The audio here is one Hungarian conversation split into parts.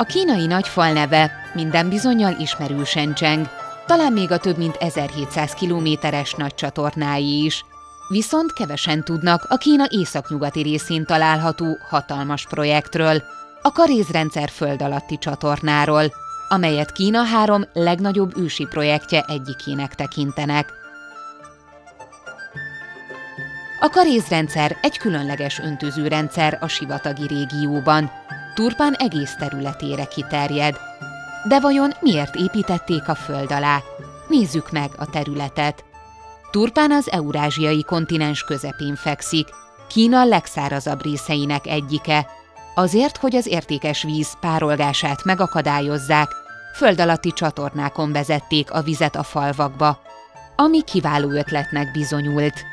A kínai nagyfal neve minden bizonyal ismerősen cseng, talán még a több mint 1700 kilométeres nagy csatornái is. Viszont kevesen tudnak a Kína északnyugati részén található hatalmas projektről, a karézrendszer föld alatti csatornáról, amelyet Kína három legnagyobb ősi projektje egyikének tekintenek. A karézrendszer egy különleges öntözőrendszer a sivatagi régióban, Turpán egész területére kiterjed. De vajon miért építették a föld alá? Nézzük meg a területet. Turpán az eurázsiai kontinens közepén fekszik, Kína legszárazabb részeinek egyike, azért, hogy az értékes víz párolgását megakadályozzák, föld alatti csatornákon vezették a vizet a falvakba, ami kiváló ötletnek bizonyult.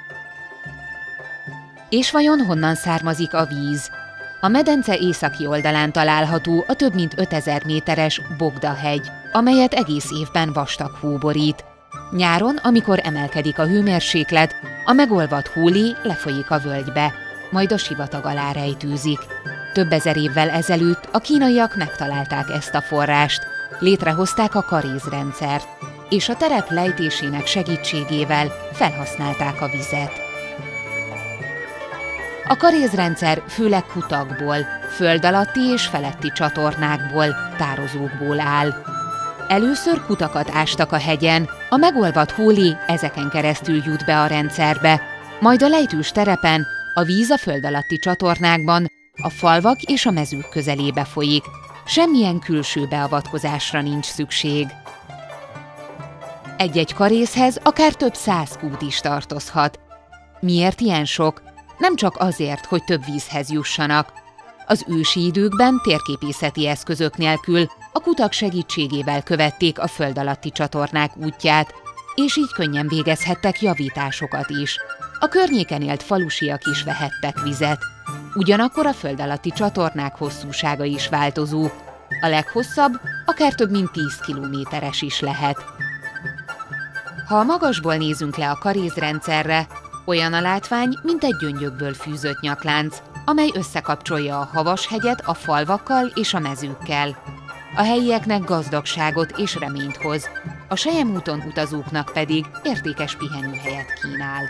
És vajon honnan származik a víz? A medence északi oldalán található a több mint 5000 méteres Bogda-hegy, amelyet egész évben vastag hó borít. Nyáron, amikor emelkedik a hőmérséklet, a megolvadt húli lefolyik a völgybe, majd a sivatag alá rejtőzik. Több ezer évvel ezelőtt a kínaiak megtalálták ezt a forrást, létrehozták a karézrendszert, és a terep lejtésének segítségével felhasználták a vizet. A karézrendszer főleg kutakból, föld alatti és feletti csatornákból, tározókból áll. Először kutakat ástak a hegyen, a megolvadt hóli ezeken keresztül jut be a rendszerbe, majd a lejtős terepen, a víz a föld alatti csatornákban, a falvak és a mezők közelébe folyik. Semmilyen külső beavatkozásra nincs szükség. Egy-egy karészhez akár több száz kút is tartozhat. Miért ilyen sok? Nem csak azért, hogy több vízhez jussanak. Az ősi időkben térképészeti eszközök nélkül a kutak segítségével követték a föld alatti csatornák útját, és így könnyen végezhettek javításokat is. A környéken élt falusiak is vehettek vizet. Ugyanakkor a föld alatti csatornák hosszúsága is változó. A leghosszabb akár több mint 10 kilométeres is lehet. Ha a magasból nézünk le a karézrendszerre, olyan a látvány, mint egy gyöngyökből fűzött nyaklánc, amely összekapcsolja a havas hegyet a falvakkal és a mezőkkel. A helyieknek gazdagságot és reményt hoz, a úton utazóknak pedig értékes pihenőhelyet kínál.